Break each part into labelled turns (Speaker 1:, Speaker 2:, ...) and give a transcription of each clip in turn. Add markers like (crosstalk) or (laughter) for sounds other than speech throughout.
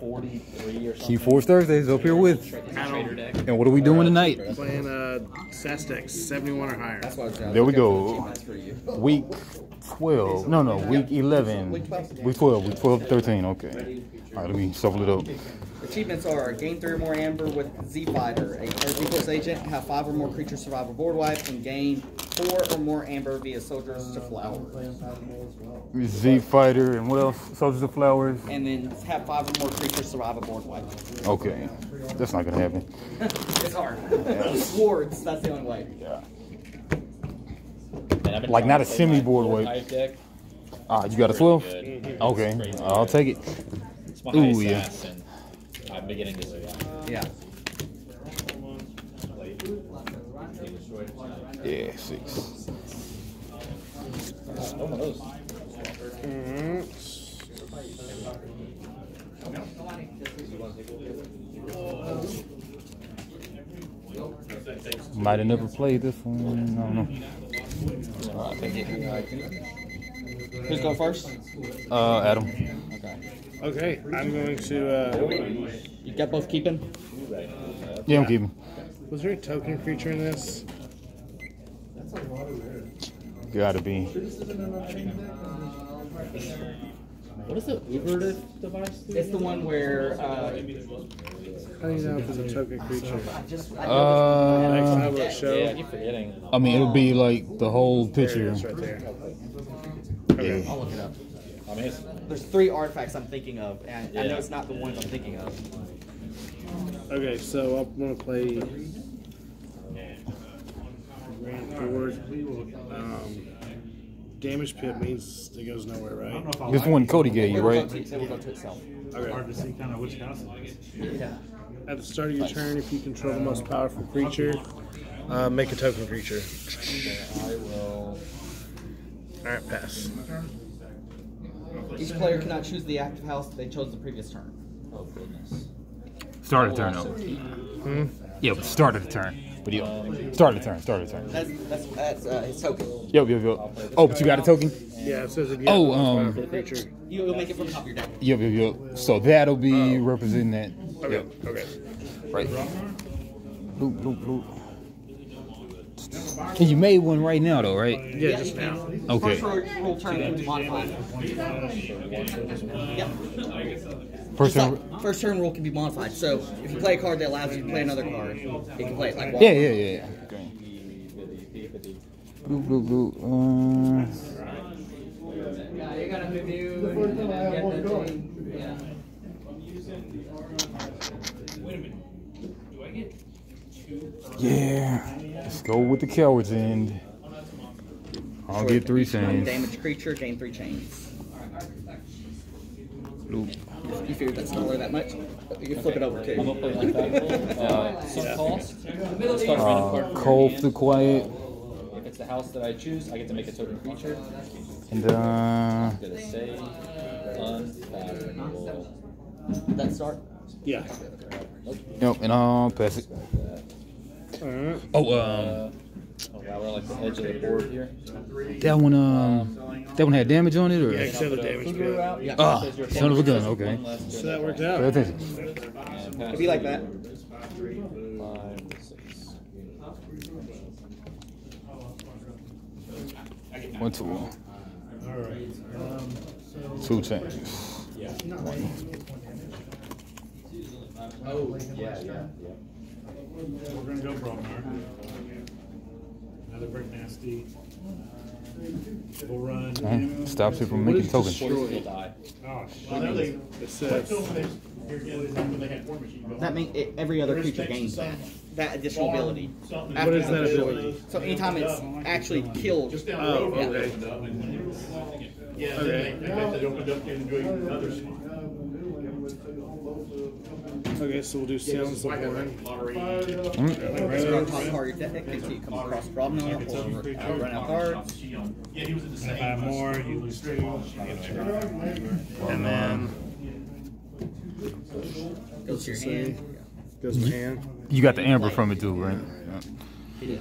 Speaker 1: 43 or something.
Speaker 2: KeyForge Thursdays up here with. And what are we doing tonight?
Speaker 3: Playing uh, Sastex, 71 or higher.
Speaker 4: That's what I was trying to
Speaker 2: There we go.
Speaker 4: some achievements for you.
Speaker 2: Week 12. No, no, week 11. Week 12. Week 12, 13. Okay. All right, let me shuffle it up.
Speaker 4: Achievements are gain three or more amber with Z Fighter, a or Z plus agent, have five or more creatures survive a board wipe, and gain four or more amber via soldiers to flowers.
Speaker 2: Z Fighter and what else? Soldiers to Flowers.
Speaker 4: And then have five or more creatures survive a board wipe.
Speaker 2: Okay. That's not gonna happen. (laughs)
Speaker 4: It's hard. Swords, that's the only way.
Speaker 2: Yeah.
Speaker 1: And I've been
Speaker 2: Like not a
Speaker 1: play
Speaker 2: semi board
Speaker 1: four
Speaker 2: weight. Ah, you got a 12? Okay. I'll take it.
Speaker 1: It's my
Speaker 2: Ooh, yeah.
Speaker 1: sass, and I'm beginning to see that.
Speaker 4: Yeah.
Speaker 2: Yeah, six.
Speaker 1: Oh, one of those.
Speaker 2: Might have never played this one. I don't know.
Speaker 4: Who's going first?
Speaker 2: Uh, Adam.
Speaker 4: Okay.
Speaker 3: Okay, I'm going to. Uh,
Speaker 4: You got both keeping?
Speaker 2: Yeah, I'm keeping.
Speaker 3: was there a token creature in this? That's a lot of rare.
Speaker 2: Gotta be.
Speaker 1: What is the Uber device?
Speaker 4: It's the one where uh,
Speaker 3: How do you know if it's a token creature?
Speaker 4: just
Speaker 3: Next
Speaker 2: Uh,
Speaker 3: time we'll show.
Speaker 1: Yeah, I keep forgetting.
Speaker 2: I mean, it'll be like the whole
Speaker 3: There it
Speaker 2: picture.
Speaker 3: right there.
Speaker 2: Yeah.
Speaker 4: I'll look it up.
Speaker 1: I mean, it's,
Speaker 4: There's three artifacts I'm thinking of, and I know it's not the ones I'm thinking of.
Speaker 3: Okay, so I'm going to play. Grand Board. Um, damage pit means it goes nowhere, right?
Speaker 2: This one Cody gave you,
Speaker 4: It will go
Speaker 2: right?
Speaker 4: it will go to itself.
Speaker 3: Okay.
Speaker 5: Hard to see kind of which house it is.
Speaker 4: Yeah.
Speaker 3: At the start of your turn, if you control the most powerful creature, uh, make a token creature.
Speaker 1: I will.
Speaker 3: Alright, pass.
Speaker 4: Each player cannot choose the active house they chose the previous turn.
Speaker 1: Oh, goodness.
Speaker 2: Start of the turn,
Speaker 1: Also
Speaker 2: though.
Speaker 1: keep.
Speaker 3: Hmm?
Speaker 2: Yeah, but start of the turn. But yeah, start of the turn, start of the turn.
Speaker 4: That's that's that's uh, his token.
Speaker 2: Yep, yep, yep. Oh, but you got a token?
Speaker 3: Yeah, it says if you
Speaker 2: Oh,
Speaker 3: have the most
Speaker 2: um,
Speaker 3: creature.
Speaker 4: You, you'll make it from the top of your deck.
Speaker 2: Yep, yep, yep. So that'll be representing that.
Speaker 3: Okay,
Speaker 2: Yep,
Speaker 3: okay.
Speaker 2: right. Bloop, bloop, bloop. And you made one right now, though, right?
Speaker 3: Yeah, just now.
Speaker 2: Okay.
Speaker 4: First roll, roll turn can be modified. Yep.
Speaker 2: First turn.
Speaker 4: like, first turn rule can be modified. So if you play a card that allows you to play another card, you can play it like
Speaker 2: Yeah, yeah, yeah, yeah. Okay. Bloop, bloop, bloop. Uh,
Speaker 4: Yeah, you gotta review. Yeah.
Speaker 2: yeah. Let's go with the coward's end. I'll get three chains.
Speaker 4: Damage creature, gain three chains.
Speaker 2: Bloop.
Speaker 4: You figured that's not worth that much? You can flip it over
Speaker 1: I'm
Speaker 4: too.
Speaker 1: gonna play like that. (laughs) Uh, sunk cost. Let's
Speaker 2: Uh,
Speaker 1: card from your
Speaker 2: Cold the Quiet.
Speaker 1: If it's the house that I choose, I get to make a token creature.
Speaker 2: And, uh,
Speaker 1: I'm say.
Speaker 4: That start?
Speaker 3: Yeah.
Speaker 2: yep, and I'll pass it.
Speaker 3: Alright.
Speaker 2: Oh, um,
Speaker 1: Uh, oh wow, we're like the edge of the board here.
Speaker 2: that one, um, that one had damage on it, or?
Speaker 3: Yeah, except the damage
Speaker 1: Fugu
Speaker 4: Yeah.
Speaker 2: Ah,
Speaker 1: Says
Speaker 2: son of a gun, okay.
Speaker 1: one less turn
Speaker 3: So that worked out.
Speaker 2: Pay attention.
Speaker 1: And
Speaker 4: It'd be like that.
Speaker 1: Five, six.
Speaker 2: One, two. Two changes. Yeah.
Speaker 1: Oh, yeah, yeah, yeah.
Speaker 5: We're gonna go Brobnar. Another brick nasty. We'll run.
Speaker 2: Okay. Stops it from making
Speaker 3: is
Speaker 2: tokens.
Speaker 1: Poison will die.
Speaker 5: Oh, shit.
Speaker 3: It says.
Speaker 4: That means it, every other creature gains that. That additional ability.
Speaker 3: What is that ability?
Speaker 4: So anytime it's actually killed.
Speaker 3: Oh,
Speaker 4: yeah.
Speaker 3: okay. Okay, so we'll do sounds of horn.
Speaker 4: It's on top card of your deck until you come across Brobnar or uh, run out cards.
Speaker 5: Five more, you lose two.
Speaker 3: And then
Speaker 4: Goes to your hand.
Speaker 3: goes my hand.
Speaker 2: You got the amber from it too, right?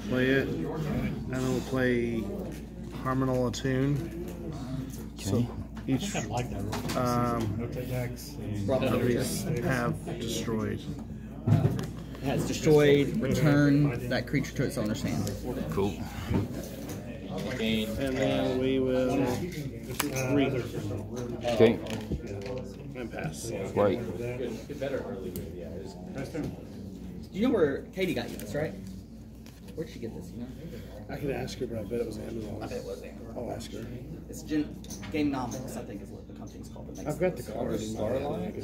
Speaker 3: Play it. And then we'll play Harmonal Attune.
Speaker 2: Okay.
Speaker 3: Each
Speaker 5: I like that rule.
Speaker 3: um,
Speaker 5: No take X.
Speaker 4: Rob
Speaker 3: of
Speaker 4: Hunter
Speaker 3: have destroyed.
Speaker 4: has destroyed, returned that creature to its owner's hand.
Speaker 2: Cool.
Speaker 3: And then we will Read.
Speaker 2: Okay.
Speaker 3: and pass.
Speaker 2: Right.
Speaker 5: Next turn.
Speaker 4: Do you know where Katie got you this, right? Where'd she get this, you know?
Speaker 3: I could ask her, but I bet it was Amazon.
Speaker 4: I bet it was Amber.
Speaker 3: I'll ask her.
Speaker 4: It's Gen- Gamenomics, I think is what the company's called. That makes
Speaker 3: I've got the card. in my
Speaker 1: Starlight?
Speaker 3: hand.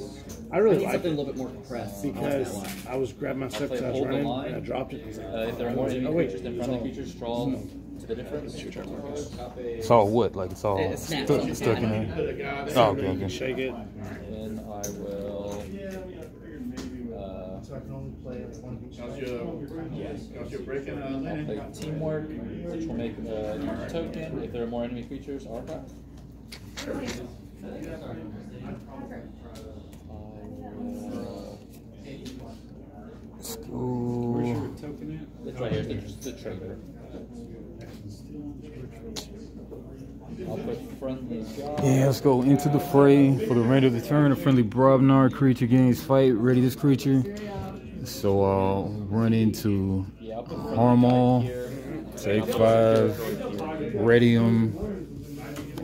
Speaker 3: I
Speaker 4: I
Speaker 3: really
Speaker 4: need
Speaker 3: like
Speaker 4: something a
Speaker 3: it
Speaker 4: little bit more compressed.
Speaker 3: because I was grabbing my stuff
Speaker 1: play
Speaker 3: because I was
Speaker 1: Hold the
Speaker 3: running
Speaker 1: Line.
Speaker 3: and I dropped it. and I was like,
Speaker 1: Uh, if there are more enemy
Speaker 3: oh, wait,
Speaker 1: creatures than
Speaker 3: it's
Speaker 1: friendly
Speaker 3: all-
Speaker 1: creatures, draw to the difference.
Speaker 2: It's all what? Like it's all
Speaker 4: It- it snaps
Speaker 2: stuck,
Speaker 4: on the
Speaker 2: stuck in
Speaker 4: side.
Speaker 2: there. Oh, okay,
Speaker 3: you can
Speaker 2: okay.
Speaker 3: shake it.
Speaker 1: Then I will. Uh,
Speaker 5: How's your, how's your breaking, uh,
Speaker 1: I'll
Speaker 5: landing?
Speaker 1: play teamwork, which will make a token. If there are more enemy creatures, archive.
Speaker 5: Where's your
Speaker 2: Ooh.
Speaker 5: token
Speaker 1: It's right here. It's the, the trader. I'll put friendly.
Speaker 2: Yeah, let's go into the fray for the remainder of the turn. A friendly Brobnar creature gains fight. Ready this creature. So I'll run into
Speaker 1: Yeah, I'll put friendly
Speaker 2: Harmal, take five, Radium,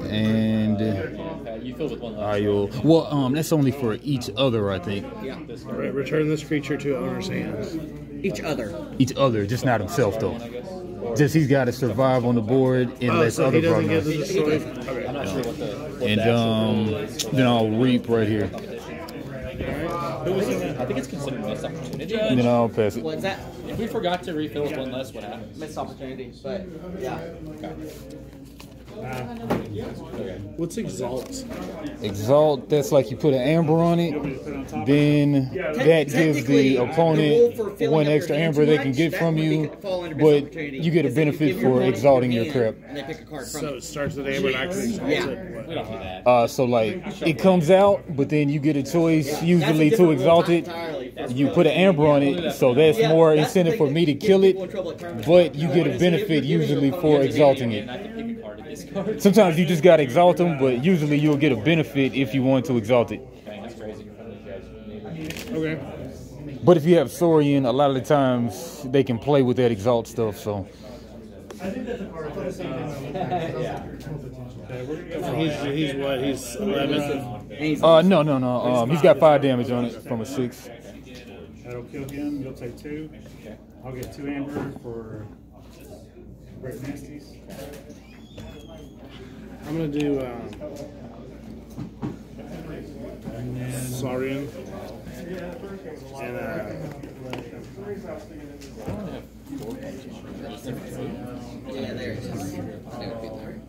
Speaker 2: and
Speaker 1: Okay, you fill with one left.
Speaker 2: I'll. Well, um, that's only for each other, I think.
Speaker 4: Yeah.
Speaker 1: This guy.
Speaker 3: Re- Return this creature to owner's hands.
Speaker 4: Each other.
Speaker 2: Each other, just not himself though.
Speaker 1: I guess. Or,
Speaker 2: Just he's got to survive on the board
Speaker 3: Oh,
Speaker 2: unless
Speaker 3: so
Speaker 2: other
Speaker 3: he doesn't get the
Speaker 2: Brobnars.
Speaker 3: destroy. Okay.
Speaker 1: sure the.
Speaker 2: And um,
Speaker 1: rule is for
Speaker 2: then I'll reap right here.
Speaker 1: Who was in? I think it's considered missed opportunity.
Speaker 2: And then I'll pass it.
Speaker 4: What's that?
Speaker 1: If we forgot to refill with one less, what happens?
Speaker 4: Missed opportunity, but yeah.
Speaker 1: Okay.
Speaker 3: What's exalt?
Speaker 2: Exalt, that's like you put an amber on it. Then that gives the
Speaker 4: the
Speaker 2: opponent
Speaker 4: for
Speaker 2: one extra amber they can get from you,
Speaker 4: be- fall under missed
Speaker 2: but you get a
Speaker 4: Is that you
Speaker 2: benefit for exalting your
Speaker 4: hand,
Speaker 2: crap.
Speaker 4: And they pick a card from
Speaker 3: So
Speaker 4: it.
Speaker 3: it starts with amber and I can exalt
Speaker 4: Yeah.
Speaker 3: it.
Speaker 1: We
Speaker 3: What?
Speaker 1: don't do that.
Speaker 2: Uh, so like it comes out, but then you get a choice
Speaker 4: That's
Speaker 2: usually to exalt it. You put an amber on it, so that's more incentive for me to kill it.
Speaker 4: people in trouble at tournaments.
Speaker 2: But you get a benefit usually for exalting it.
Speaker 1: Have to pick a card to discard.
Speaker 2: Sometimes you just gotta exalt them, but usually you'll get a benefit if you want to exalt it.
Speaker 1: Dang, that's crazy. Your friendly guys.
Speaker 3: Okay.
Speaker 2: But if you have Saurian, a lot of the times they can play with that exalt stuff. So I think
Speaker 3: He's, he's what? He's 11.
Speaker 4: And he's-
Speaker 2: uh, no, no, no. Um, he's got five damage on it from a six.
Speaker 5: That'll kill him, you'll take two. I'll get two amber for Great Nasties.
Speaker 3: I'm gonna do um, Saurian. And uh,
Speaker 4: Yeah, there it is. I knew it'd be there.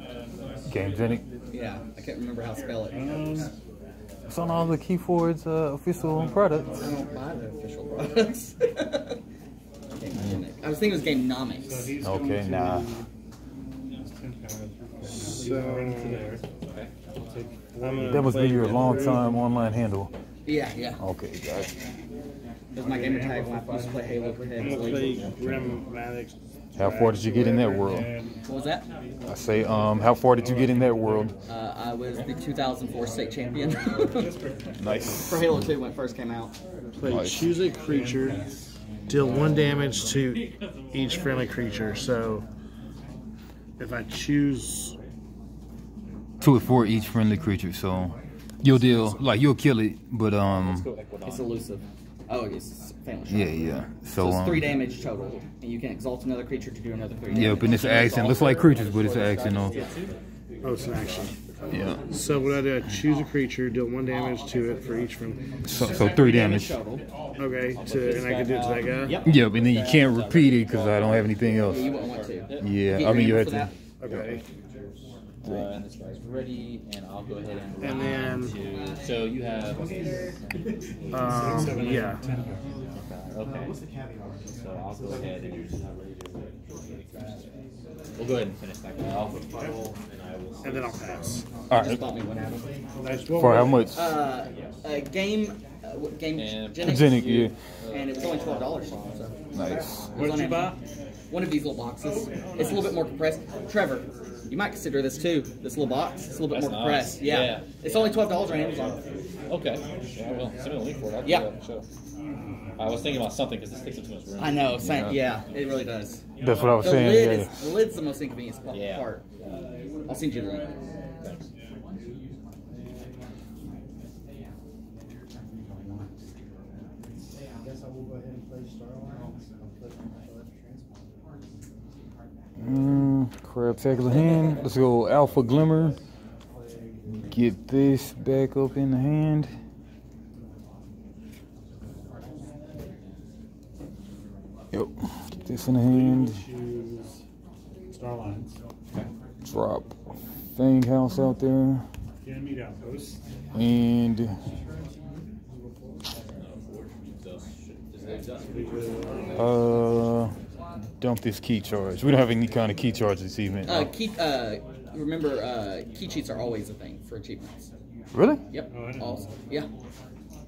Speaker 2: Gamegenic.
Speaker 4: Yeah, I can't remember how to spell it.
Speaker 5: Um,
Speaker 2: It's on all the KeyForge uh, official products.
Speaker 4: I don't buy the official products. (laughs) I was thinking it was Game Nomics.
Speaker 5: he's
Speaker 2: Okay,
Speaker 5: going to-
Speaker 2: nah.
Speaker 5: Ten pounds.
Speaker 3: So-
Speaker 5: Run to there. Take four.
Speaker 3: I'm gonna
Speaker 2: That must be your long time online handle.
Speaker 4: Yeah, yeah.
Speaker 2: Okay, got it.
Speaker 4: That's my gamer tag when I used to play Halo for
Speaker 3: I'm
Speaker 4: Heads
Speaker 3: gonna
Speaker 4: League.
Speaker 3: play Grim Maddox.
Speaker 2: How far did you get in that world?
Speaker 4: What was that?
Speaker 2: I say, um, how far did you get in that world?
Speaker 4: Uh, I was the 2004 state champion (laughs)
Speaker 2: Nice.
Speaker 4: for Halo 2 when it first came out.
Speaker 3: Play
Speaker 2: Nice.
Speaker 3: choose a creature, deal one damage to each friendly creature. So if I choose,
Speaker 2: Two or four each friendly creature, so you'll deal like you'll kill it, but um,
Speaker 4: It's elusive. Oh, it's family shot.
Speaker 2: yeah, yeah.
Speaker 4: So
Speaker 2: So
Speaker 4: it's
Speaker 2: um,
Speaker 4: three damage total, and you can exalt another creature to do another three damage.
Speaker 2: Yep, and it's an accent. Looks like creatures, but it's an accent though.
Speaker 3: oh, it's an action.
Speaker 2: Yeah.
Speaker 3: So what I do, I choose a creature, deal one damage to it for each friendly.
Speaker 2: So, so three damage.
Speaker 4: total.
Speaker 3: Okay, to, and I can do it to that guy.
Speaker 4: Yep.
Speaker 2: Yep, and then you can't repeat it because I don't have anything else.
Speaker 4: You wouldn't want to.
Speaker 2: Yeah, I mean you have to.
Speaker 3: Okay.
Speaker 1: Uh, and this guy's ready, and I'll go ahead and.
Speaker 3: And then-
Speaker 1: run to- so you have.
Speaker 3: Um, yeah.
Speaker 1: Okay. So I'll go ahead and. We'll go ahead and finish that guy off. And I will.
Speaker 3: And then I'll pass.
Speaker 2: All
Speaker 4: Just bought me one out.
Speaker 3: Nice.
Speaker 2: For how much?
Speaker 4: Uh, a game, uh, game
Speaker 1: And-
Speaker 4: Genix,
Speaker 2: Zenic, yeah.
Speaker 4: and it was only twelve dollars. So
Speaker 2: Nice.
Speaker 4: it was on Amazon. One of these little boxes. It's a little bit more compressed. Trevor, You might consider this too. This little box. It's a little bit
Speaker 1: That's
Speaker 4: more
Speaker 1: nice.
Speaker 4: compressed. Yeah.
Speaker 1: Yeah.
Speaker 4: It's only twelve dollars on Amazon.
Speaker 1: Okay. Yeah, well, send me the link for it. I'll
Speaker 4: Yeah.
Speaker 1: yeah. I was thinking about something because this takes up too much room.
Speaker 4: I know. Same, yeah. it really does.
Speaker 2: That's what I was
Speaker 4: The
Speaker 2: saying.
Speaker 4: lid
Speaker 2: yeah.
Speaker 4: is the lid's the most inconvenient pa-
Speaker 1: Yeah.
Speaker 4: part. I'll send you the link.
Speaker 1: Thanks.
Speaker 2: Mm, craptacular hand. Let's go Alpha Glimmer. Get this back up in the hand. Yep. Get this in the hand. Drop Fang House out there. And uh dump this key charge. We don't have any kind of key charge this evening.
Speaker 4: Uh, key, uh, remember, uh, key cheats are always a thing for achievements.
Speaker 2: really?
Speaker 4: Yep.
Speaker 5: Oh, I didn't know
Speaker 4: Also, yeah.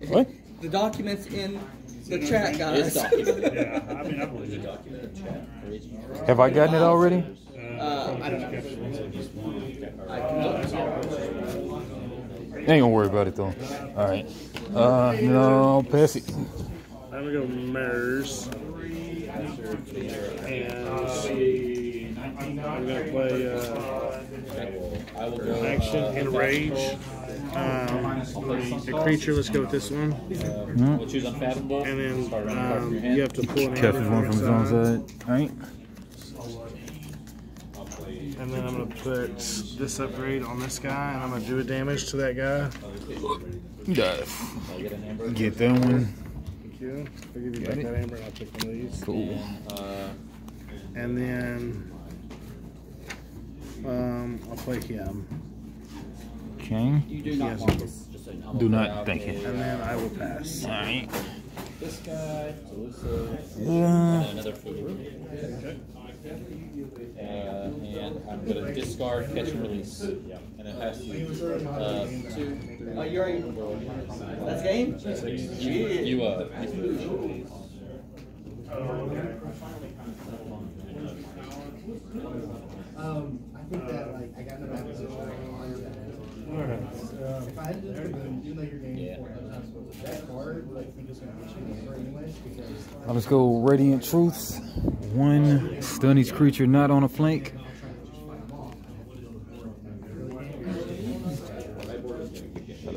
Speaker 2: What? (laughs)
Speaker 4: The documents in the chat, guys.
Speaker 1: It's documented. (laughs)
Speaker 5: Yeah, I mean, I believe it.
Speaker 1: Document chat for each one.
Speaker 2: Have I gotten it already?
Speaker 4: Uh, I don't know. I
Speaker 2: Ain't gonna worry about it though. Alright. Uh no, pass it.
Speaker 3: I'm gonna go mirrors. And I'm gonna play uh,
Speaker 1: I will go.
Speaker 3: action
Speaker 1: uh,
Speaker 3: enrage. Um, the creature. Let's go with this one.
Speaker 1: We'll choose unfathomable.
Speaker 3: And then
Speaker 1: Start running cards from
Speaker 3: um, you have to pull an
Speaker 2: one from his own side. Alright.
Speaker 3: And then I'm gonna put this upgrade on this guy, and I'm gonna do a damage to that guy.
Speaker 2: Dive.
Speaker 1: I'll get an amber.
Speaker 2: Get that one.
Speaker 3: Thank you. I'll give you
Speaker 2: Got
Speaker 3: back
Speaker 2: it.
Speaker 3: that amber, and I'll take one of these.
Speaker 2: Cool.
Speaker 1: Uh,
Speaker 3: And then um, I'll play him,
Speaker 2: Okay.
Speaker 4: You do not
Speaker 3: Yes.
Speaker 4: want this.
Speaker 1: just so you know,
Speaker 2: Do not thank you.
Speaker 3: and then I will pass.
Speaker 2: Alright.
Speaker 1: This guy, Toulouse,
Speaker 2: Yeah.
Speaker 1: and another food. Uh, and I'm gonna discard catch and release. And it has to. Uh, two, three,
Speaker 4: Oh, you already. That's game?
Speaker 1: you,
Speaker 4: Yeah.
Speaker 1: you uh.
Speaker 6: Um, I think that like I got in a bad position. If I had to just even though you're getting
Speaker 1: Yeah.
Speaker 6: four that card, like, I think it's gonna get you over anyways because
Speaker 2: Now let's go Radiant Truths. One stun each creature not on a flank.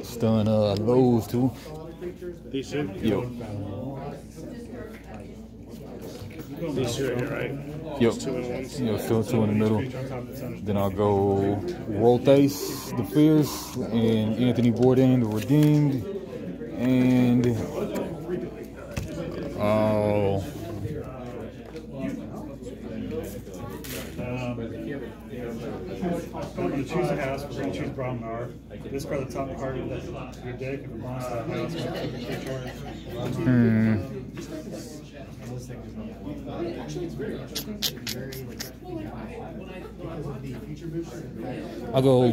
Speaker 2: Stun uh those two.
Speaker 3: These two?
Speaker 2: Yo.
Speaker 3: These two here, right?
Speaker 2: Yo.
Speaker 3: Two in ones.
Speaker 2: You know, still two in the middle. Then I'll go Rolthace, the Fierce, and Anthony Bourdain, the Redeemed, and oh,
Speaker 5: Um, choose a house. We're going to choose Brobnar. Discard the top card of your deck. If it belongs to that house,
Speaker 2: hmm.
Speaker 6: of the
Speaker 2: I'll go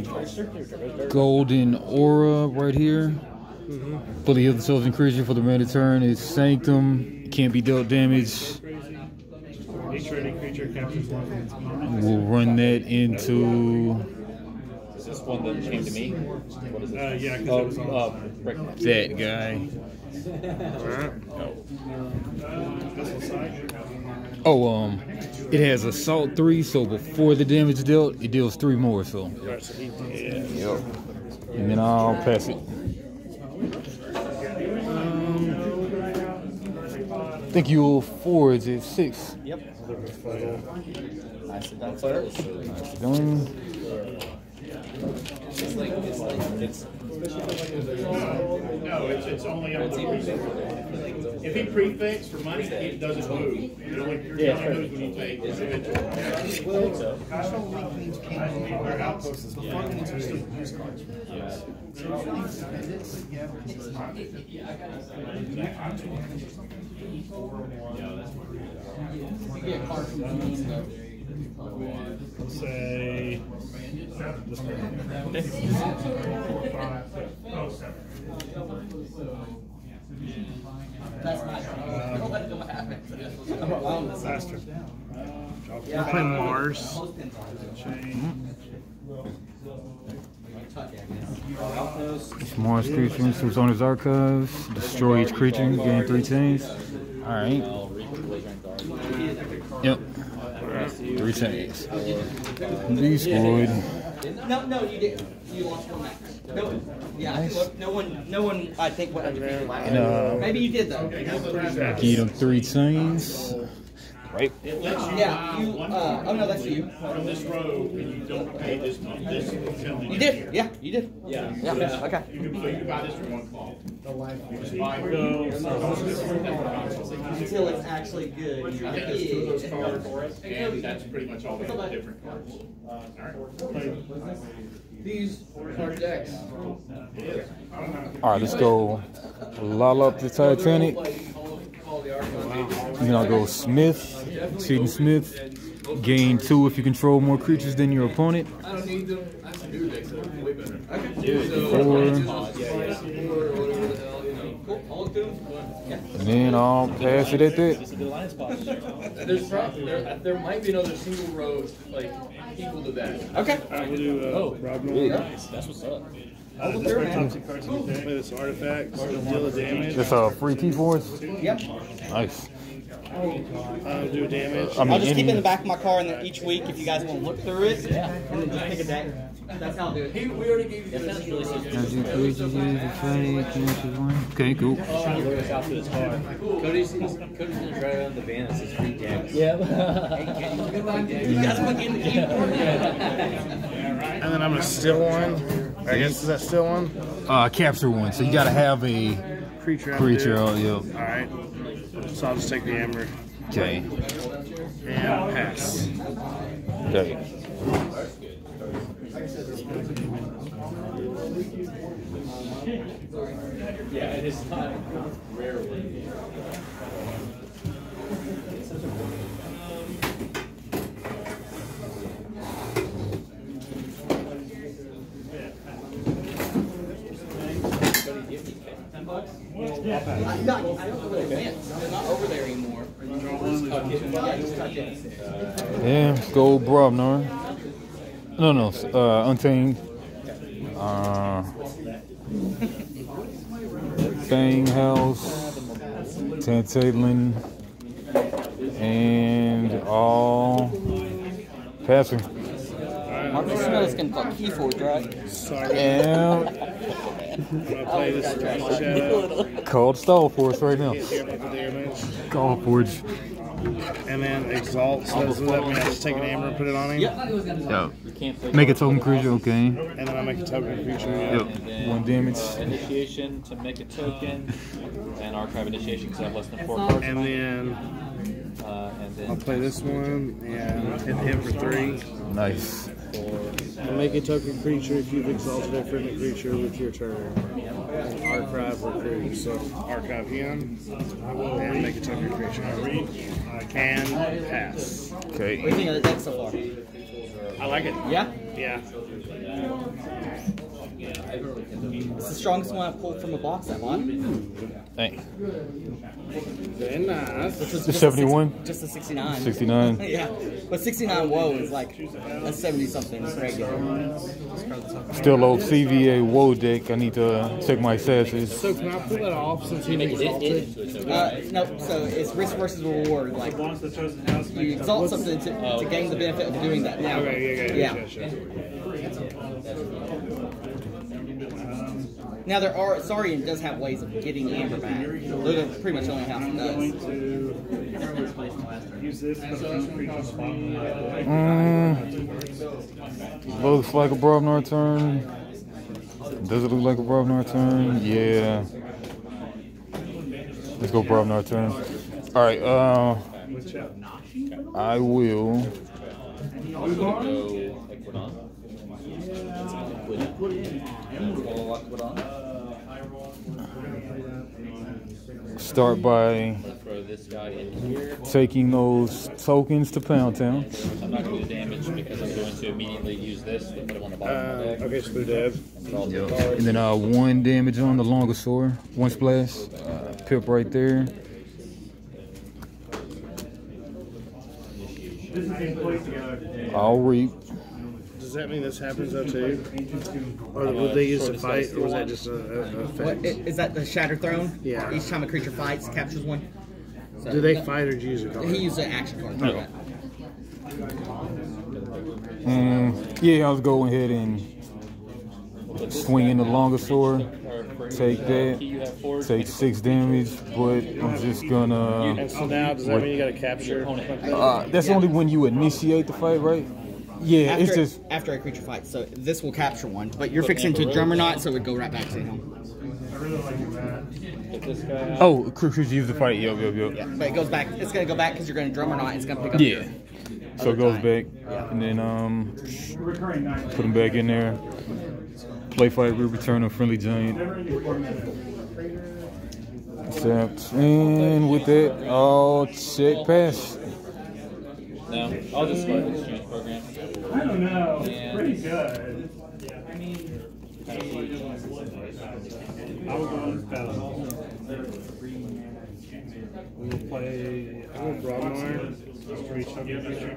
Speaker 2: Golden Aura right here. For the other chosen creature for the mana turn is Sanctum. Can't be dealt damage.
Speaker 5: Each ready creature captures one from its opponent.
Speaker 2: We'll run that into
Speaker 1: Is this one that came to me? What is this?
Speaker 5: Uh, yeah, 'cause
Speaker 1: oh,
Speaker 5: it was on-
Speaker 1: uh, break.
Speaker 2: that guy.
Speaker 3: Alright.
Speaker 5: This will side.
Speaker 2: Oh, um, it has assault three, so before the damage dealt, it deals three more. So,
Speaker 3: Alright, so he did.
Speaker 2: and then I'll pass it. Think you'll forge at six.
Speaker 1: Nicely done, sir.
Speaker 2: Done.
Speaker 1: It's like, it's like, it's.
Speaker 7: No, it's, it's only up to If he prefix for money, it doesn't move. It only, it only moves when you take individual.
Speaker 1: So,
Speaker 6: National League teams can't move our outposts. The front ones are still use cards. So if you spend but yeah, it's not.
Speaker 4: You get a card from the team, so-
Speaker 5: Let's say. This
Speaker 4: That's my Don't let them have it. I'm alone this
Speaker 5: Faster.
Speaker 3: I'm playing Mars.
Speaker 4: Most pins are.
Speaker 5: Chain.
Speaker 2: Mars creature who's on his archives. Destroy each creature. Gain three chains. Alright.
Speaker 1: I'll reach the belligerent guard.
Speaker 2: Yep. Three chains. Destroyed.
Speaker 4: No, no, you didn't. You lost one match. No, yeah. Look, no one, no one. I think what undefeated last.
Speaker 2: No.
Speaker 4: Maybe you did though.
Speaker 2: Get him three chains. Right.
Speaker 4: Yeah, you. Uh, oh no, that's you.
Speaker 7: From this row, and you don't pay this money, this.
Speaker 4: You did. Yeah, you did.
Speaker 1: Yeah.
Speaker 4: Yeah. Okay.
Speaker 7: You can, so you can buy this for one call.
Speaker 4: the Until it's actually good.
Speaker 7: I think there's two of those cards, and that's pretty much all they have, different cards. All right.
Speaker 8: These are decks.
Speaker 2: Alright, let's go. Lala up the Titanic. Then I'll go Smith. Cheating Smith. Gain two if you control more creatures than your opponent.
Speaker 8: I don't need them. That's a new deck, so way better.
Speaker 2: Four.
Speaker 8: Or whatever the hell, you know. Cool. I'll look through them.
Speaker 2: And then I'll pass it at that.
Speaker 1: This is a good alliance spot.
Speaker 8: There's probably there, there might be another single row like equal to that.
Speaker 4: Okay.
Speaker 5: Alright, we'll do, uh,
Speaker 1: Oh,
Speaker 5: Rob
Speaker 1: really
Speaker 5: Norton.
Speaker 1: nice. That's what's up.
Speaker 5: Uh, discard top two cards of the deck. Play this artifact, deal a damage.
Speaker 2: That's a free key for.
Speaker 4: Yep.
Speaker 2: Nice.
Speaker 5: Uh, do damage.
Speaker 2: I mean,
Speaker 4: I'll just keep it in the back of my car, and then each week, if you guys want to look through it, and then just pick a deck. That's how I'll do it.
Speaker 8: Hey, we already gave you
Speaker 1: That
Speaker 8: the
Speaker 1: sounds really
Speaker 8: single row.
Speaker 1: simple.
Speaker 2: As you please, you use the trade, cancel one. Okay, cool.
Speaker 1: Trying to lure us out to his car.
Speaker 9: Cody's, he's, Cody's gonna drive around the van that says free gas.
Speaker 1: Yeah.
Speaker 4: You guys want to get in the game for it?
Speaker 3: And then I'm gonna steal one. I guess is that steal one?
Speaker 2: Uh, capture one. So you gotta have a
Speaker 3: Creature.
Speaker 2: creature. Oh, yeah.
Speaker 3: All right. So I'll just take the amber
Speaker 2: Okay.
Speaker 3: and pass.
Speaker 2: Okay.
Speaker 1: Yeah, it is not rarely.
Speaker 4: I don't know where they went. They're not over there anymore. Yeah, just tuck it.
Speaker 2: Yeah, gold Brobnar. No, no, uh, Untamed. Uh, Fang House. Tantalin. And all passing.
Speaker 4: Marcus Smith's gonna call Keyforge, right?
Speaker 3: Sorry.
Speaker 2: And
Speaker 3: I'm gonna play this Rain Shadow.
Speaker 2: called Stall Force right now.
Speaker 3: Here, make the damage.
Speaker 2: Call Forge.
Speaker 3: And then exalt. So does that mean I just take an amber and put it on him?
Speaker 4: Yep.
Speaker 2: Yeah.
Speaker 1: You can't play
Speaker 2: Make a token creature, okay.
Speaker 3: And then I make a token creature. Yeah.
Speaker 2: Yep. One damage.
Speaker 1: uh, initiation to make a token, and archive initiation because I have less than four cards.
Speaker 3: And then
Speaker 1: Uh, and
Speaker 3: I'll play this one and hit him for three.
Speaker 2: Nice.
Speaker 3: And make a token creature if you've exalted a friendly creature with your turn. Archive recruit. So archive him and make a token creature. And pass. Okay.
Speaker 4: What do you think of the deck so far?
Speaker 3: I like it.
Speaker 4: Yeah?
Speaker 3: Yeah.
Speaker 4: It's the strongest one I've pulled from a box I bought.
Speaker 2: Thanks.
Speaker 3: Very nice.
Speaker 4: Which was
Speaker 2: The
Speaker 4: just a
Speaker 2: 71?
Speaker 4: six- Just a 69.
Speaker 2: 69. (laughs)
Speaker 4: yeah. But 69 woe is like a 70 something regular.
Speaker 2: Still old CVA woe deck. I need to check my sasses.
Speaker 3: So can I pull that off since he
Speaker 1: make it, it
Speaker 3: exalted?
Speaker 1: into a token.
Speaker 4: Uh, no, so it's risk versus reward. Like,
Speaker 5: Belongs to the chosen house.
Speaker 4: you exalt something to, to gain the benefit of doing that now.
Speaker 3: Okay, yeah, yeah, yeah.
Speaker 4: Yeah. Now there are Saurian does have ways of getting Amber back. Those are pretty much the only house it
Speaker 5: going
Speaker 4: does.
Speaker 5: to use this for the first creature spot.
Speaker 2: Mm, looks like a Brobnar turn. Does it look like a Brobnar turn? Yeah. Let's go Brobnar turn. All right. Uh, I will.
Speaker 1: Go Equidon.
Speaker 2: Start by
Speaker 1: Throw this guy in here.
Speaker 2: taking those tokens to Pound Town.
Speaker 1: I'm not going to do damage because I'm going to immediately use this to put him on the bottom of my deck.
Speaker 3: Okay, Spoo Dev.
Speaker 1: And draw two cards.
Speaker 2: And then uh, one damage on the Longosaur. One splash. Uh, pip right there.
Speaker 5: This is in place together.
Speaker 2: I'll reap.
Speaker 3: Does Does that mean this happens though too? Or would they use to fight, or was that just a, a, a
Speaker 4: What,
Speaker 3: effect?
Speaker 4: i- is that the Shattered Throne?
Speaker 3: Yeah.
Speaker 4: Each time a creature fights, captures one. So
Speaker 3: Do they fight or do you use a card?
Speaker 4: He used an action card.
Speaker 2: No. Mm, yeah, I was going ahead and swing in the longer sword. Take that. Take six damage, but I'm just gonna.
Speaker 3: And so now, does that mean you got to capture?
Speaker 2: Uh, that's only when you initiate the fight, right? Yeah,
Speaker 4: After,
Speaker 2: it's just.
Speaker 4: after a creature fight. So this will capture one, but you're fixing to Juggernaut, so it would go right back to him.
Speaker 5: I really like that.
Speaker 1: Get this guy out.
Speaker 2: Oh, creature use the fight. Yup, yup, yup.
Speaker 4: Yeah, but it goes back. It's gonna go back because you're gonna Juggernaut. It's gonna pick up.
Speaker 2: Yeah. So it goes
Speaker 4: time.
Speaker 2: back, and then um, put him back in there. Play fight, we return a friendly giant. Accept. And with that, I'll check pass.
Speaker 1: No, I'll just go ahead exchange program.
Speaker 5: I don't know. It's
Speaker 1: And-
Speaker 5: pretty good. I mean, I will go on spell. We will play.
Speaker 3: I will Brobnar.
Speaker 5: History Subdivision.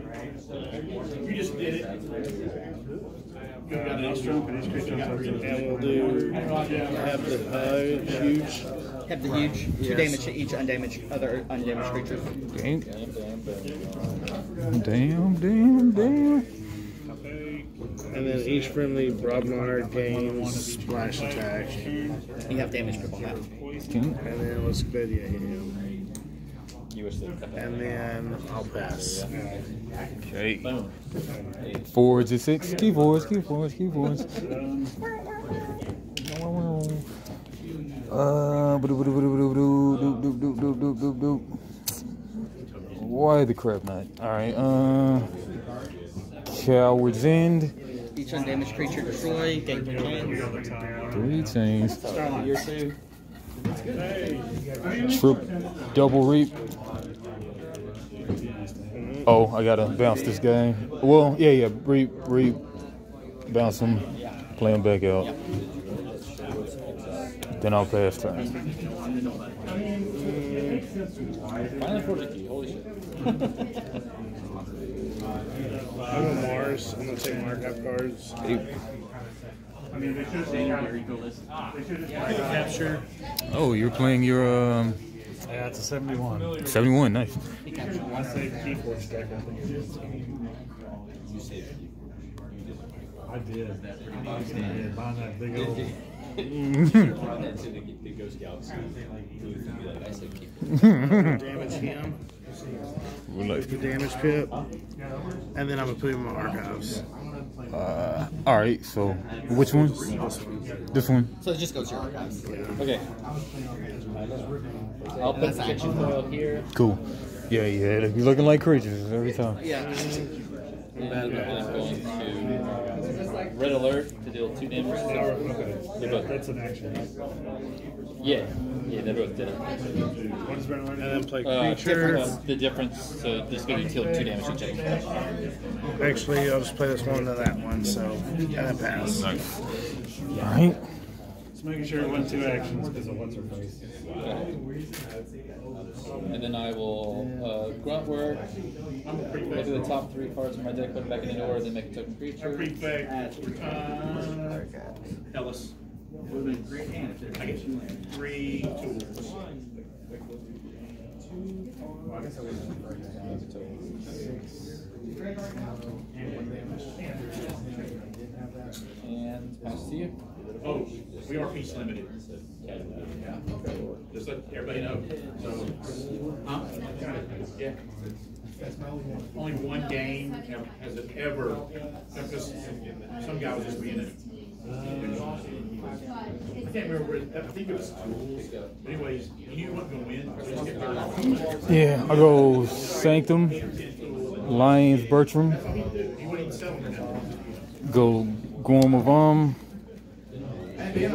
Speaker 5: You just did it. You got an extra, but creature
Speaker 3: And we'll do have the uh, huge.
Speaker 4: Have the huge two
Speaker 3: Yes.
Speaker 4: damage to each undamaged other undamaged creatures.
Speaker 2: Damn,
Speaker 1: Damn, damn, damn.
Speaker 2: damn, damn, damn
Speaker 3: and then each friendly Brobnar gains splash attack.
Speaker 4: You have damage per
Speaker 2: now.
Speaker 3: And then let's good yeah, him. And then I'll pass.
Speaker 2: Okay. Forwards to six. Keyboards, keyboards, fours. Uh, why the crap not? All right, uh, Coward's End.
Speaker 4: Each undamaged creature destroy. Gain three chains.
Speaker 2: Three chains.
Speaker 1: Starting year two.
Speaker 2: Trip, double reap. Oh, I gotta bounce this guy. Well, yeah, yeah, reap, reap, bounce him, play him back out. Then I'll pass turn.
Speaker 1: Finally forged. Holy shit.
Speaker 3: I'm on Mars. I'm gonna take markup cards.
Speaker 5: I mean, they should have They should have capture.
Speaker 2: Oh, you're playing your um,
Speaker 5: Yeah, it's a 71.
Speaker 2: 71, nice.
Speaker 5: I say keyboard stack, I think it is. I did. I did. Buying that big old. (laughs) (laughs)
Speaker 9: Brought that to the, the Ghost Scouts booth and be like, I said keep it. (laughs)
Speaker 3: Damage him.
Speaker 2: We're
Speaker 3: The damage pip. And then I'm gonna put him in my archives.
Speaker 2: Uh, all right, so which one? This one.
Speaker 4: So it just goes to your archives.
Speaker 1: Okay. I'll put
Speaker 4: That's
Speaker 1: the kitchen
Speaker 4: action.
Speaker 1: foil here.
Speaker 2: Cool. Yeah, yeah, they be looking like creatures every time.
Speaker 4: Yeah.
Speaker 1: I'm going to red alert to deal two damage. They both-
Speaker 5: That's an action.
Speaker 1: Yeah, yeah, they both did it.
Speaker 5: What is Brent
Speaker 3: And then play
Speaker 1: Uh,
Speaker 3: creature.
Speaker 1: uh, the difference, so this is going to deal two damage to each other.
Speaker 3: Actually, I'll just play this one to that one. So and then pass.
Speaker 2: All right.
Speaker 5: Just making sure it went two actions because of what's her face.
Speaker 1: And then I will uh, grunt work. Look at the top three cards of my deck, put them back in the order, then make a token creature.
Speaker 7: Prefect, uh, Ellis. Would have been great hand if. I three tools. Guess I to.
Speaker 1: And that. Pass to you.
Speaker 7: Oh, we are piece limited. Yeah. Just let everybody know. So, huh? Yeah. Only one game has it ever, some guy was just being it. I can't remember. I think it was tools. Anyways, you knew going to win.
Speaker 2: Yeah, I go Sanctum, Lions, Bertram. Go Gorm of Um.
Speaker 7: Hey,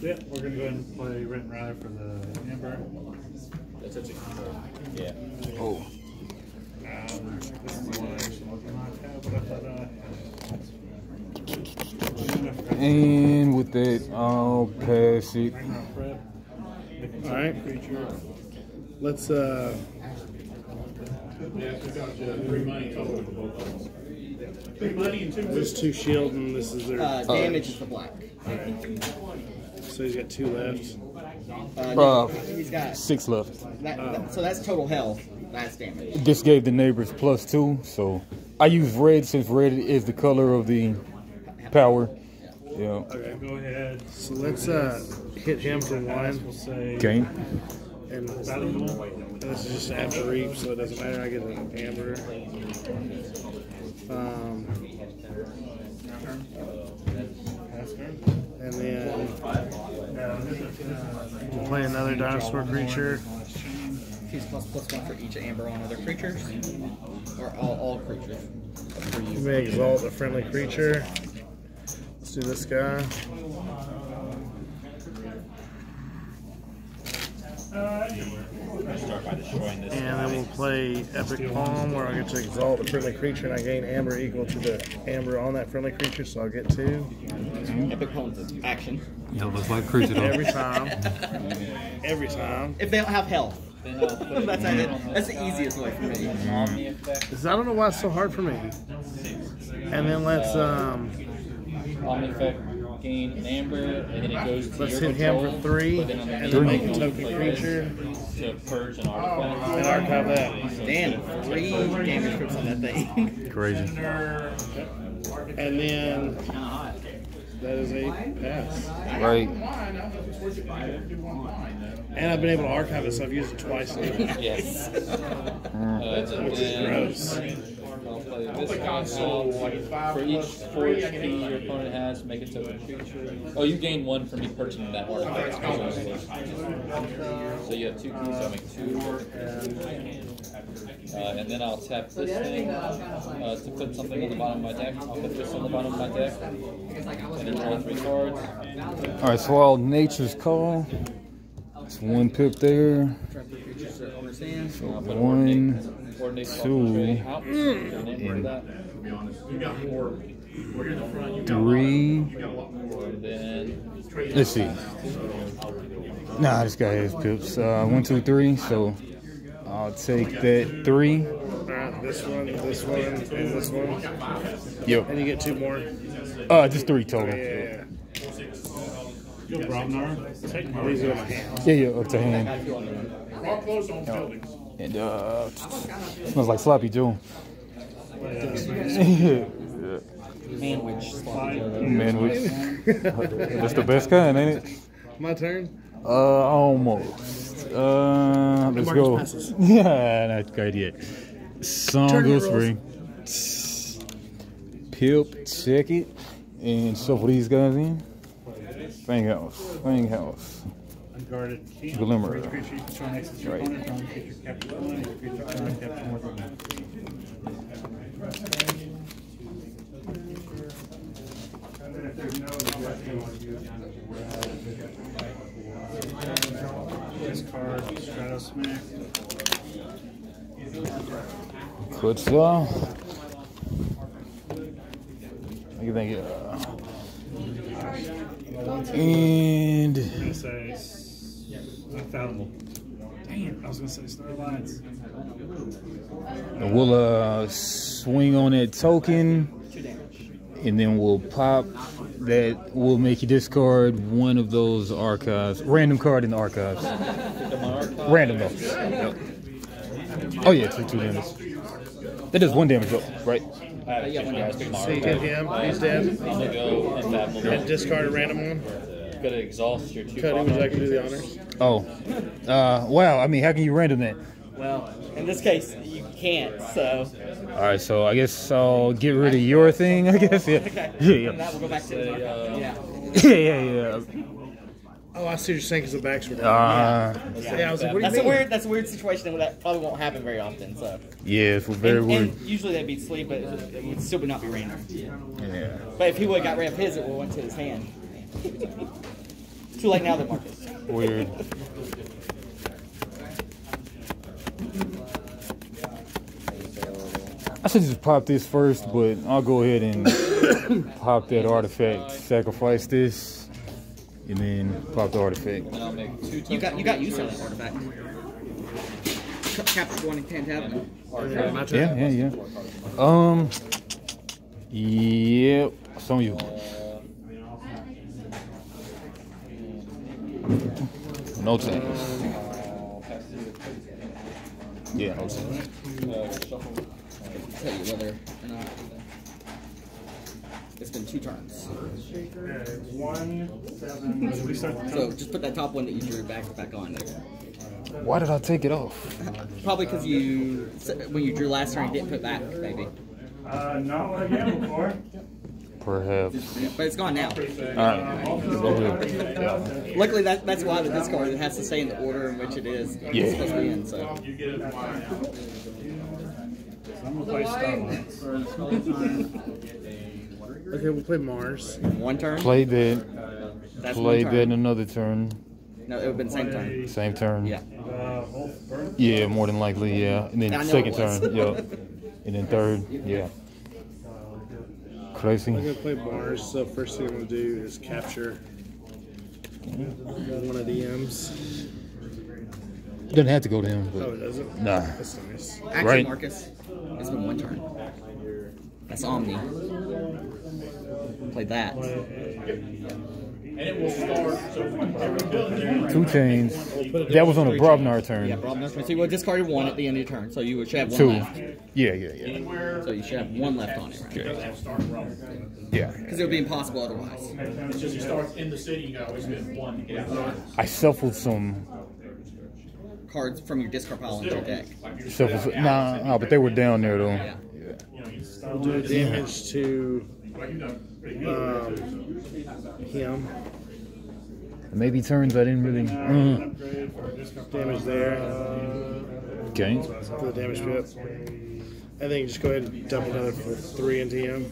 Speaker 5: yeah, we're gonna go ahead and play Rent and Ride for the Amber.
Speaker 1: That's it. Yeah.
Speaker 2: oh,
Speaker 5: Um, this is the one I actually did not have, but I thought I had. And I forgot-
Speaker 2: and with that. I'll pass it.
Speaker 3: All right. Let's uh.
Speaker 7: Yeah, we got uh, three money total for both of them. Three money and two.
Speaker 3: This is two shield and this is their.
Speaker 4: Uh, damage is the black.
Speaker 3: So he's got two left.
Speaker 4: Uh, no, he's got
Speaker 2: Six left.
Speaker 4: that, that- so that's total health. That's damage.
Speaker 2: This gave the neighbors plus two, so I use red since red is the color of the power. Yeah.
Speaker 3: Okay.
Speaker 5: Go ahead.
Speaker 3: So let's uh hit him for one.
Speaker 5: We'll say.
Speaker 2: Okay.
Speaker 3: And
Speaker 5: Valuable.
Speaker 3: this is just after reap, so it doesn't matter. I get an amber. Um,
Speaker 5: Pass turn.
Speaker 3: And then uh, we'll play another dinosaur creature.
Speaker 4: Fuse plus plus one for each amber on other creatures, or all, all creatures.
Speaker 3: You
Speaker 4: you.
Speaker 3: may exalt a friendly creature. Let's do this guy.
Speaker 1: Start by destroying this.
Speaker 3: And then we'll play Epic Palm, where I get to exalt a friendly creature, and I gain amber equal to the amber on that friendly creature, so I'll get two
Speaker 4: Epic Palm's is action.
Speaker 2: Yeah, looks like creature
Speaker 3: every time. (laughs) Every time.
Speaker 4: If they don't have health. (laughs) that's, that's the easiest way for me.
Speaker 1: Omni effect.
Speaker 3: I don't know why it's so hard for me. And then let's um
Speaker 1: Omni effect. Gain an amber, and then it goes to
Speaker 3: let's
Speaker 1: your
Speaker 3: hit him
Speaker 1: control,
Speaker 3: for three,
Speaker 1: but then on the
Speaker 3: and then make a
Speaker 1: it,
Speaker 3: token creature
Speaker 1: To purge an artifact.
Speaker 3: and archive that.
Speaker 4: Damn, three damage scripts on that thing. (laughs)
Speaker 2: Crazy.
Speaker 3: And then that is a pass.
Speaker 2: Right.
Speaker 3: And I've been able to archive it, so I've used it twice now. (laughs)
Speaker 1: Yes. (laughs) Uh,
Speaker 3: Which is gross.
Speaker 1: I'll play this one. For each forge key your opponent has, make a token creature. Oh, you gain one from me purchasing that artifact. So you have two keys, so I'll make two. Uh, and then I'll tap this thing uh, to put something on the bottom of my deck. I'll put this on the bottom of my deck. And then draw three cards.
Speaker 2: All right, so all nature's call. It's one pip there.
Speaker 1: I'll
Speaker 2: One,
Speaker 1: Coordinate
Speaker 2: two,
Speaker 1: out. And then for
Speaker 7: got more. We're in the front. You got
Speaker 2: three. Let's see. Nah, this guy has pips. Uh, one, two, three. So I'll take that three.
Speaker 3: Alright, this one, this one, and this one.
Speaker 2: Yep.
Speaker 3: And you get two more.
Speaker 2: Uh, just three total.
Speaker 3: Yeah,
Speaker 2: Yeah,
Speaker 3: yeah,
Speaker 5: Yo, Take my
Speaker 3: yeah. These are my hands.
Speaker 2: yeah, up to hand.
Speaker 7: All closed on buildings.
Speaker 2: And uh, smells like sloppy Joe. (laughs)
Speaker 4: Manwich.
Speaker 2: Man, which that's the best kind, ain't it?
Speaker 3: My turn.
Speaker 2: Uh, almost. Uh, let's go.
Speaker 3: passes. (laughs)
Speaker 2: Yeah, not quite yet. Song
Speaker 3: Turn
Speaker 2: of
Speaker 3: your
Speaker 2: spring. Pip, check it, and shuffle these guys in. Thing house, thing house. Glimmer.
Speaker 5: Each creature you control next to your
Speaker 2: Right.
Speaker 5: opponent, creature one, creature cannot capture more than one. Discard Stratosmack.
Speaker 2: Good stuff. You think it. And
Speaker 5: I'm gonna say s- infallible. Damn, I was gonna say Star Alliance.
Speaker 2: we'll uh swing on that token, and then we'll pop that. We'll make you discard one of those archives, random card in the archives. Random though. Yep. Oh yeah, two two damage. That does one damage though, right?
Speaker 1: I have two guys pick my
Speaker 3: So you get him. He's dead.
Speaker 1: I'm gonna go and
Speaker 3: And discard a random one.
Speaker 1: Gonna exhaust your two.
Speaker 3: Cody, would you like to do the honors?
Speaker 2: Oh, uh, wow. I mean, how can you random that?
Speaker 4: Well, in this case, you can't, so.
Speaker 2: All right, so I guess I'll get rid of your thing. I guess yeah,
Speaker 4: Okay. (laughs)
Speaker 2: yeah,
Speaker 4: And
Speaker 2: yeah,
Speaker 4: that will go back to the
Speaker 1: uh, (laughs)
Speaker 4: Yeah.
Speaker 2: yeah, yeah. yeah.
Speaker 3: Oh, I see what you're saying because the backs were down.
Speaker 2: Uh,
Speaker 3: yeah, I was like, what do you
Speaker 4: That's
Speaker 3: mean?
Speaker 4: a weird. That's a weird situation and that probably won't happen very often. So.
Speaker 2: yeah, it's very
Speaker 4: and,
Speaker 2: weird.
Speaker 4: and usually that'd be sleep, but it would still not be random.
Speaker 2: Yeah.
Speaker 4: But if he would have got rid of his, it would have went to his hand. (laughs) Too late now, then, Marcus.
Speaker 2: Weird. I should just pop this first, but I'll go ahead and (coughs) pop that artifact. Sacrifice this. and then pop the artifact.
Speaker 1: Then I'll make two.
Speaker 4: You got you got use
Speaker 1: tokens.
Speaker 4: on that artifact. Ca- Captured one and can't have it.
Speaker 3: Yeah.
Speaker 2: Yeah, yeah, yeah. Um. Yep. Some of you. No changes.
Speaker 1: It.
Speaker 2: Yeah, no changes.
Speaker 1: Uh, shuffle.
Speaker 4: Tell you whether or not. It's been two turns.
Speaker 5: One, seven. Should we start the
Speaker 4: So just put that top one that you drew back back on there.
Speaker 2: Why did I take it off?
Speaker 4: Probably because you when you drew last turn you didn't put back, maybe.
Speaker 5: Uh, not what I gambled for. (laughs)
Speaker 2: Perhaps.
Speaker 4: Yeah, but it's gone now.
Speaker 2: Alright. Go (laughs) ahead. Yeah.
Speaker 4: Luckily, that, that's why the discard it has to stay in the order in which it is
Speaker 2: Yeah.
Speaker 4: it's supposed to be in. So
Speaker 5: I'm gonna play Starlight.
Speaker 3: Okay, we'll play Mars.
Speaker 4: one turn.
Speaker 2: Played that.
Speaker 4: That's
Speaker 2: Played
Speaker 4: one
Speaker 2: that in another turn.
Speaker 4: No, it would have been same turn.
Speaker 2: Same turn.
Speaker 4: Yeah.
Speaker 5: Uh, Wolf Burn.
Speaker 2: Yeah, more than likely, yeah. And then second turn, yeah. (laughs) And then third, yeah. Crazy.
Speaker 3: I'm gonna play Mars. So first thing I'm gonna do is capture one of the M's.
Speaker 2: Doesn't have to go to him,
Speaker 3: Oh, it doesn't.
Speaker 2: nah.
Speaker 3: That's nice.
Speaker 4: Actually,
Speaker 2: Right.
Speaker 4: Marcus, it's been one turn. That's Omni. Play that.
Speaker 7: And it will start, so every building there.
Speaker 2: Two chains. That was on a Brobnar turn.
Speaker 4: Yeah, Rob Nussman. So you would have discarded one at the end of your turn, so you should have one
Speaker 2: Two.
Speaker 4: left.
Speaker 2: Yeah, yeah, yeah.
Speaker 4: So you should have one left on it, right?
Speaker 2: Okay.
Speaker 7: start.
Speaker 2: Yeah.
Speaker 4: Because it would be impossible otherwise.
Speaker 7: It's just you start in the city, you gotta always spend one to get out.
Speaker 2: I shuffled some.
Speaker 4: Cards from your discard pile into your deck.
Speaker 2: Shuffled some nah, nah, but they were down there though.
Speaker 4: Yeah.
Speaker 3: We'll do damage to um, him.
Speaker 2: Maybe turns I didn't really. Mm.
Speaker 5: Upgrade for.
Speaker 3: Damage there.
Speaker 2: Okay.
Speaker 3: For the damage pit. And then you just go ahead and dump another for three into him.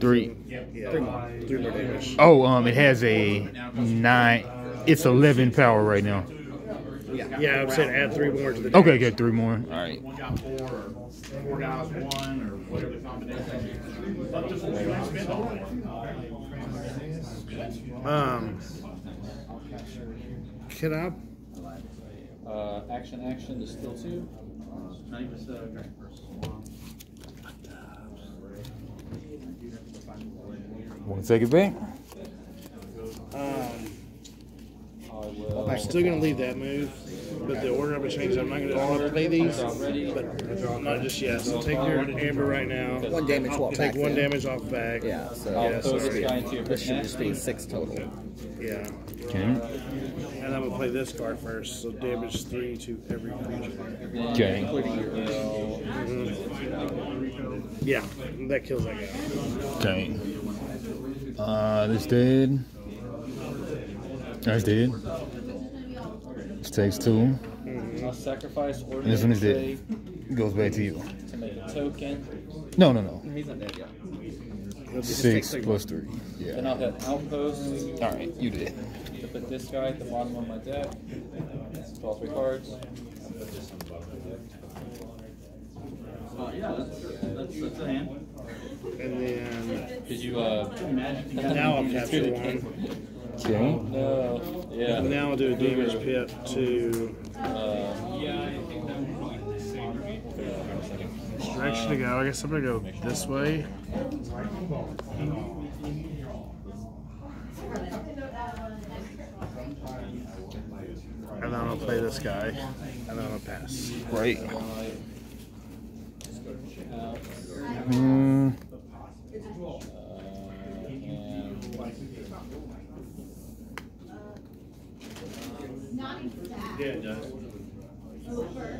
Speaker 2: Three.
Speaker 3: Yeah, three more, three more damage.
Speaker 2: Oh, um, it has a nine. It's eleven power right now.
Speaker 3: Yeah, yeah I'm saying add three more to the.
Speaker 2: Okay, get Three more. All right.
Speaker 7: One got four, or four guys one, or whatever the combination. Up to four, you can spend all of it.
Speaker 3: Um, can I?
Speaker 1: Uh, action, action is still two.
Speaker 2: Want to take it back?
Speaker 3: Um, I'm still gonna leave that move, but the order I'm gonna change. I'm not gonna. I'll play these, but not just yet. So take your amber right now.
Speaker 4: One damage swap
Speaker 3: Take
Speaker 4: back
Speaker 3: one
Speaker 4: then.
Speaker 3: damage off back.
Speaker 4: Yeah, so
Speaker 1: I'll
Speaker 3: Yeah, so
Speaker 1: this guy into your
Speaker 4: this should just be six total.
Speaker 3: Yeah.
Speaker 2: Okay.
Speaker 3: And I'm gonna play this card first. So damage three to every creature.
Speaker 2: Okay.
Speaker 1: Including yours.
Speaker 3: Yeah, that kills that guy.
Speaker 2: Okay. Uh, this dead. That's dead. This takes two.
Speaker 1: I'll sacrifice
Speaker 2: And this one is
Speaker 1: ordinary
Speaker 2: dead. Goes back to you.
Speaker 1: to make a token.
Speaker 2: No, no, no.
Speaker 4: He's not dead yet.
Speaker 2: Six plus three.
Speaker 1: Then
Speaker 2: Yeah.
Speaker 1: I'll hit outpost
Speaker 2: All right, you did.
Speaker 1: to put this guy at the bottom of my deck. Draw three cards. Yeah. That's a hand.
Speaker 3: And then
Speaker 1: Did you uh?
Speaker 3: now I'll capture one.
Speaker 2: Okay.
Speaker 1: No. Yeah.
Speaker 3: And now I'll do a damage pit to
Speaker 1: Uh,
Speaker 3: direction to go. I guess I'm gonna go this way. And then I'm gonna play this guy, and then I'm gonna pass.
Speaker 2: Right. Hmm.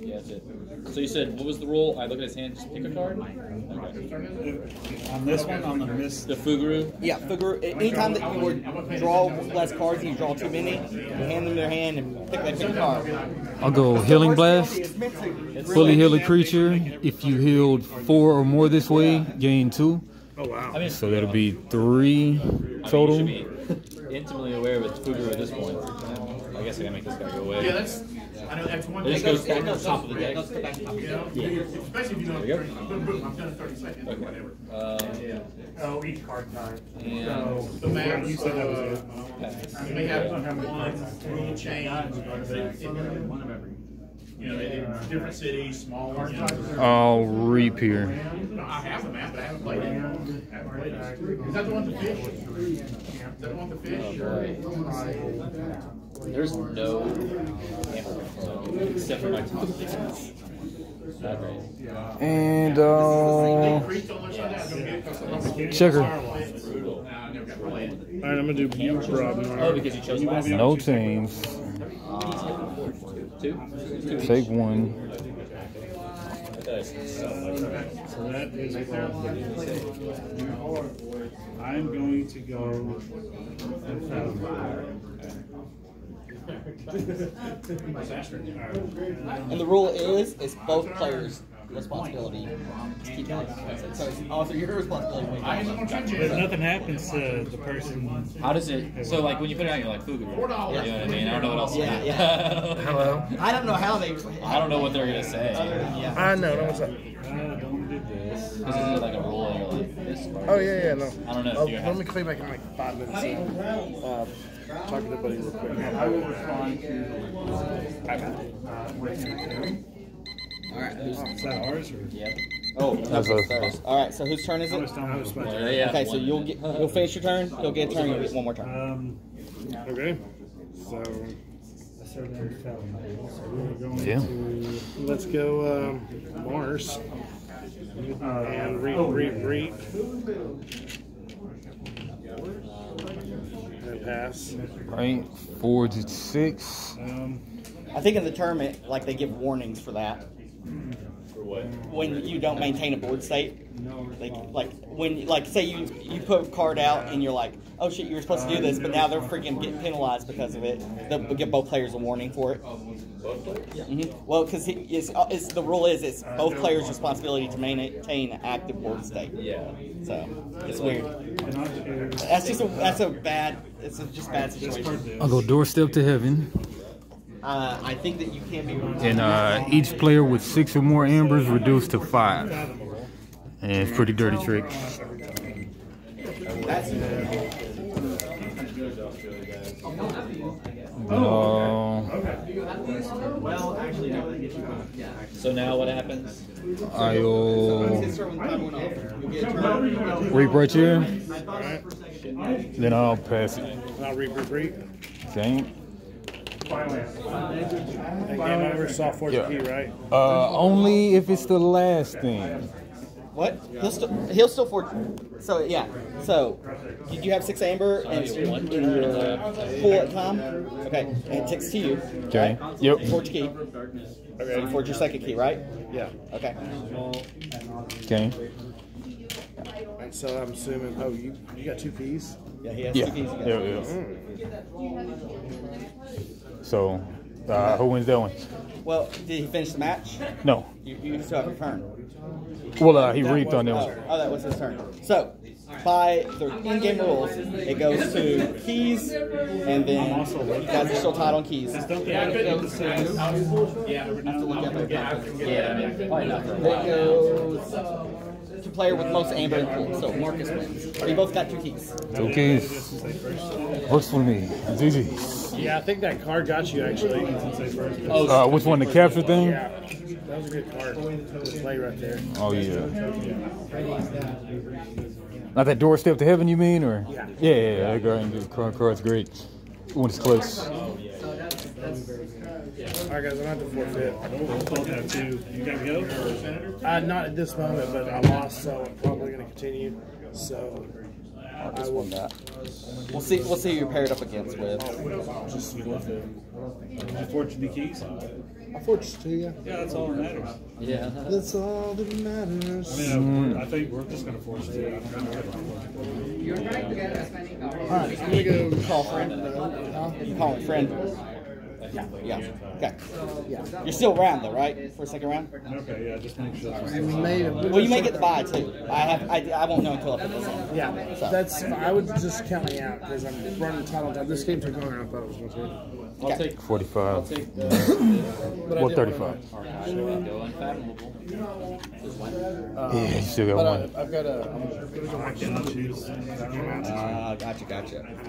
Speaker 1: Yeah, that's it. So you said what was the rule? I look at his hand, just pick a card. Okay.
Speaker 5: On this one, on the miss.
Speaker 1: The Fuguru.
Speaker 4: Yeah, figure anytime that you would draw less cards and you draw too many, you hand them their hand and pick that pick a card.
Speaker 2: I'll go healing blast.
Speaker 4: It's meant to
Speaker 2: Fully heal a creature. If you healed four or more this way, gain two.
Speaker 3: Oh wow!
Speaker 2: So that'll be three
Speaker 1: I mean,
Speaker 2: total.
Speaker 1: Should be intimately aware with Fuguru at this point. I guess I gotta make this guy go away.
Speaker 7: Yeah, that's, I know, that's one
Speaker 1: It
Speaker 7: thing.
Speaker 1: just goes back to the top of the deck.
Speaker 7: You know,
Speaker 1: Yeah.
Speaker 7: especially if you know,
Speaker 1: There you go.
Speaker 7: boom, boom, I'm done in thirty seconds, or whatever.
Speaker 1: Um,
Speaker 5: Oh, each card type.
Speaker 1: And-
Speaker 5: So,
Speaker 7: The map,
Speaker 5: you said that was it.
Speaker 7: uh, you may have one rule change, but it, it- you know, in different cities, small ones, you know.
Speaker 2: I'll reap here.
Speaker 7: No, I have the map, but I haven't played it. I haven't played it. Is that the one with the fish? Is that the one with the fish?
Speaker 1: There's no amber, except for my top defense.
Speaker 2: And uh,
Speaker 7: Creek on the other side, I'm gonna get a couple.
Speaker 2: checker.
Speaker 7: Nah, I never got to play it.
Speaker 3: All right, I'm gonna do you, Rob.
Speaker 1: Oh, because you chose last.
Speaker 2: No teams.
Speaker 1: Two? Two.
Speaker 2: Take one.
Speaker 5: So that is I'm going to go. (laughs)
Speaker 4: And the rule is, it's both players' responsibility to keep that. So it's also your responsibility.
Speaker 7: I ain't gonna
Speaker 5: But
Speaker 7: it.
Speaker 5: nothing happens to the person.
Speaker 1: How does it? So like when you put it out, you're like Fugu. You know what I mean? I don't know what else. to
Speaker 4: Yeah,
Speaker 1: do.
Speaker 4: yeah. (laughs)
Speaker 3: Hello.
Speaker 4: I don't know how they.
Speaker 1: I don't know what they're gonna say.
Speaker 4: Yeah.
Speaker 3: I know. No, what's up?
Speaker 5: I don't do this.
Speaker 1: This is like a rule, like this.
Speaker 3: Oh yeah, yeah, no.
Speaker 1: I don't know if
Speaker 3: Oh,
Speaker 1: you
Speaker 3: let
Speaker 1: have-
Speaker 3: me call you back in like five minutes. Uh, um, talking to buddy real quick.
Speaker 5: I will respond to.
Speaker 4: Uh, All right. Who's,
Speaker 5: Is that ours or?
Speaker 1: Yep.
Speaker 4: oh,
Speaker 2: That's
Speaker 4: that's
Speaker 2: us.
Speaker 4: theirs. All right. So whose turn is
Speaker 5: I
Speaker 4: it?
Speaker 5: was telling you.
Speaker 1: Well, yeah,
Speaker 4: Okay, so
Speaker 1: one.
Speaker 4: you'll get you'll finish your turn. He'll get a turn. You'll get one more turn.
Speaker 5: Um,
Speaker 3: Okay. So
Speaker 5: so we're going
Speaker 2: Yeah.
Speaker 5: to.
Speaker 3: let's go um, Mars
Speaker 5: Uh,
Speaker 3: and reap,
Speaker 5: oh,
Speaker 3: reap,
Speaker 5: yeah.
Speaker 3: reap. And pass.
Speaker 2: Right. Forge at six.
Speaker 5: Um,
Speaker 4: I think in the tournament, like they give warnings for that. When you don't maintain a board state, like like when like say you you put a card out and you're like, oh shit, you were supposed to do uh, this, but now they're freaking getting penalized because of it. They'll give both players a warning for it. Mhm. Well, because it's, uh, it's the rule is it's uh, both players' responsibility to maintain an active board state.
Speaker 1: Yeah.
Speaker 4: So it's weird.
Speaker 5: and I'll choose-
Speaker 4: That's just a that's a bad. It's a just bad situation.
Speaker 2: I'll go doorstep to heaven.
Speaker 4: Uh, I think that you can be.
Speaker 2: And uh, each player with six or more ambers reduced to five. And it's pretty dirty trick.
Speaker 4: That's
Speaker 2: No.
Speaker 1: So now what happens?
Speaker 2: I'll reap right here. Then I'll pass it.
Speaker 3: I'll reap, reap, reap.
Speaker 2: Okay.
Speaker 3: And game over. Soft forge
Speaker 2: Yeah.
Speaker 3: key, right?
Speaker 2: Uh, only if it's the last thing.
Speaker 4: What? He'll still he'll still forge. So yeah. So did you have six amber and
Speaker 1: you want
Speaker 4: uh, pool at Tom? Okay, and it ticks to you.
Speaker 2: Okay.
Speaker 4: right?
Speaker 2: Yep.
Speaker 4: Forge key. So you forge your second key, right?
Speaker 3: Yeah.
Speaker 4: Okay.
Speaker 2: Okay.
Speaker 3: And so I'm assuming. Oh, you you got two keys.
Speaker 4: Yeah, he has
Speaker 2: Yeah.
Speaker 4: two keys. He got
Speaker 2: Yeah,
Speaker 4: two
Speaker 2: yeah. So, uh, who wins that one?
Speaker 4: Well, did he finish the match?
Speaker 2: No.
Speaker 4: You, you still have your turn.
Speaker 2: Well, uh, he reaped on that
Speaker 4: Oh,
Speaker 2: one.
Speaker 4: oh, that was his turn. So, by the in-game rules, it goes to keys, and then you guys are still tied on keys.
Speaker 7: Yeah, I couldn't. Yeah.
Speaker 4: I have to look up
Speaker 7: Yeah, I
Speaker 4: that.
Speaker 7: can get
Speaker 1: Yeah,
Speaker 7: that.
Speaker 1: yeah. Probably not
Speaker 4: It goes to player with most amber in pool. So Marcus wins. You both got two keys.
Speaker 2: Two keys. Works for me. It's easy.
Speaker 3: Yeah, I think that card got you actually.
Speaker 2: Uh, which one? The capture thing?
Speaker 3: Yeah, that was a good card to play right there.
Speaker 2: Oh, yeah. Not that doorstep to heaven, you mean? Or
Speaker 3: Yeah.
Speaker 2: Yeah, yeah, yeah. That card, card, card's great. When it's close.
Speaker 3: All right, guys, I'm at the forfeit.
Speaker 5: both have two. You gotta go.
Speaker 3: Uh, not at this moment, but I lost, so I'm probably going to continue. So
Speaker 4: Marcus won that. We'll see. We'll see who you're paired up against with.
Speaker 3: just
Speaker 5: Did you forge the keys?
Speaker 3: I forged two, yeah.
Speaker 5: Yeah, that's all that matters.
Speaker 1: Yeah.
Speaker 3: That's all that matters.
Speaker 5: I mean, I, I think we're just gonna force it. I don't know.
Speaker 3: All right, I'm going to go.
Speaker 4: Call friend. You call him friend. Yeah. Yeah. Okay. You're still around though, right? For a second round.
Speaker 5: Okay, yeah, just make sure.
Speaker 3: And we made it.
Speaker 4: Well, you may get the buy too. I have. I, I won't know until I put this on.
Speaker 3: Yeah,
Speaker 4: So.
Speaker 3: that's. I would just count me out because I'm running title time. This game took longer than I thought it was going to.
Speaker 8: I'll
Speaker 4: Okay.
Speaker 8: take. I'll
Speaker 2: 45.
Speaker 8: take the.
Speaker 3: But I
Speaker 2: What,
Speaker 3: did
Speaker 2: 35?
Speaker 1: Go unfathomable.
Speaker 2: Yeah, you still got
Speaker 3: But
Speaker 2: one.
Speaker 3: I, I've got a. I'm,
Speaker 4: Uh, gotcha. Gotcha.